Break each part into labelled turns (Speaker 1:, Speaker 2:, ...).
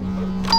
Speaker 1: Thank you.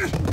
Speaker 1: Ugh!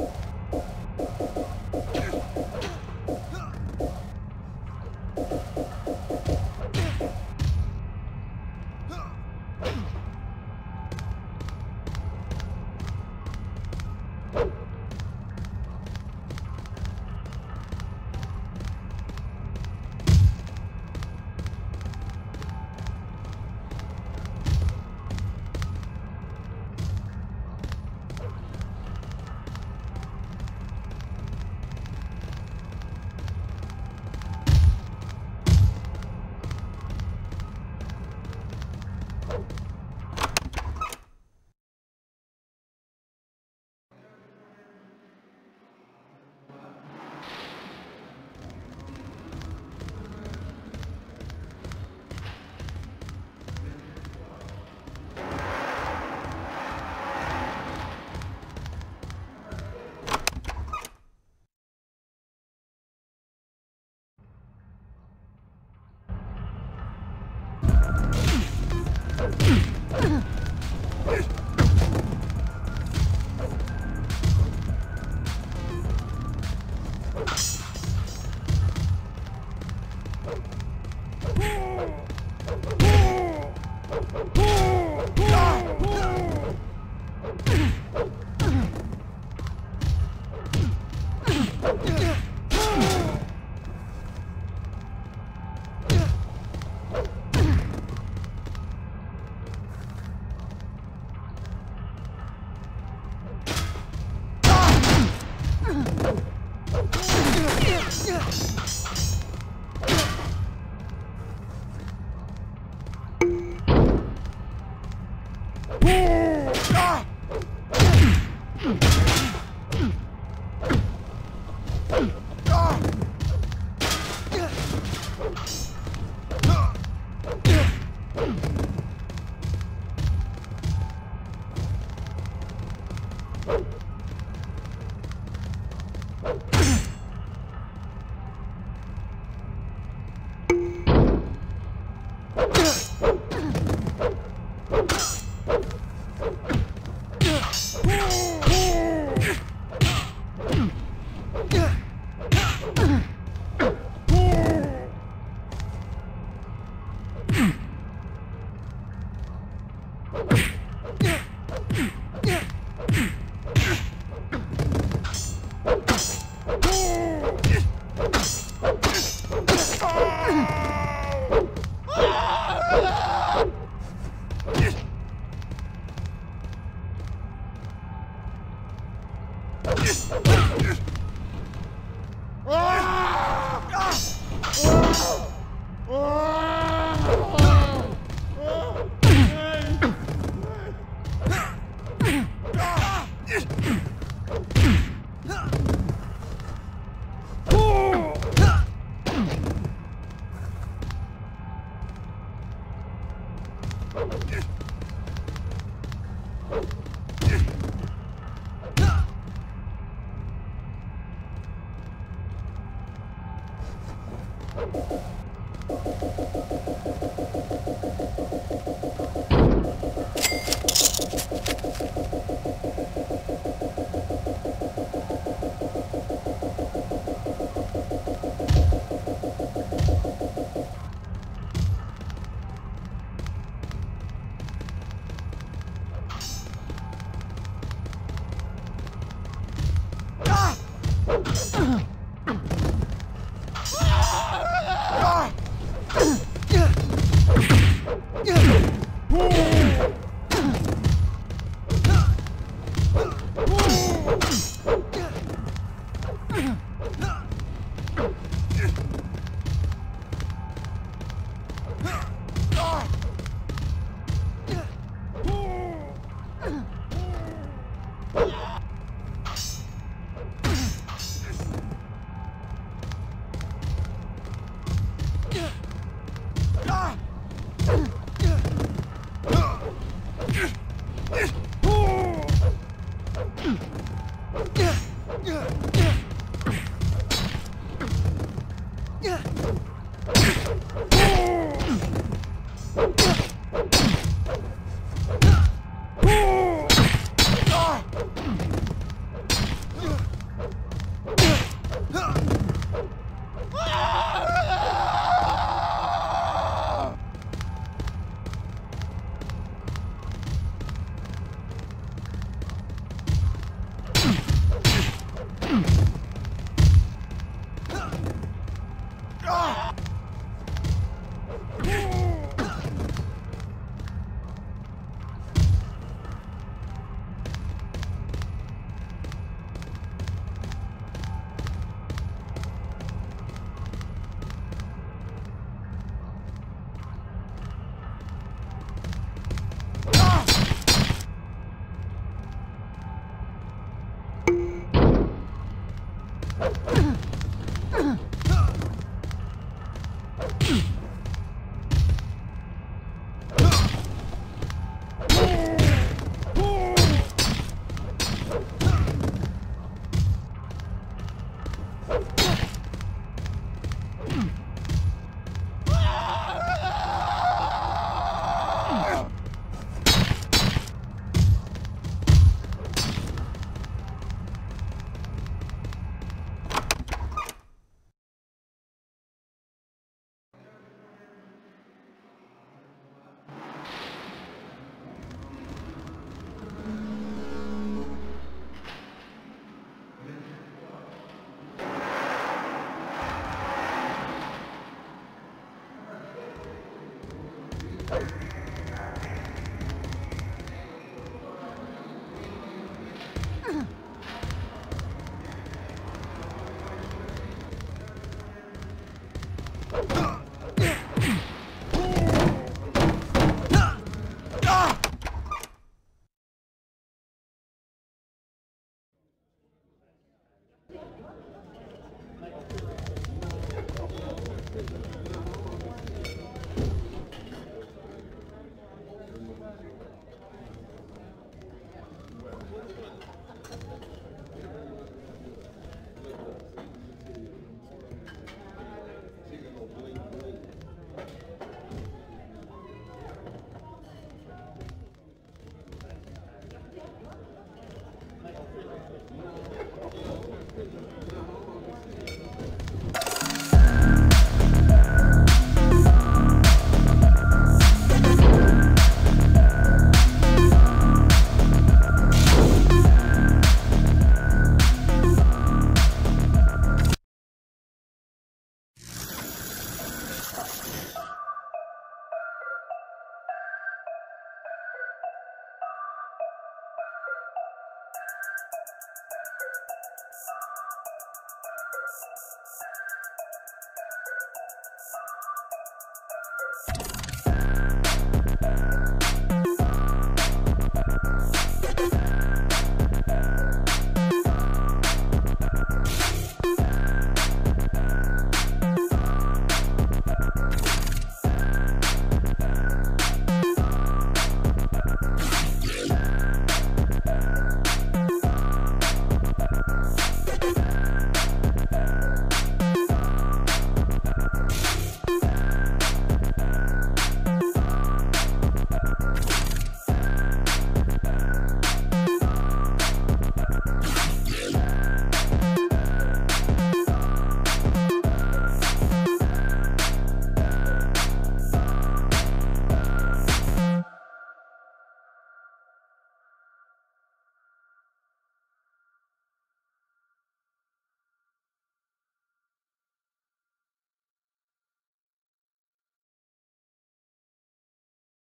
Speaker 1: Oh.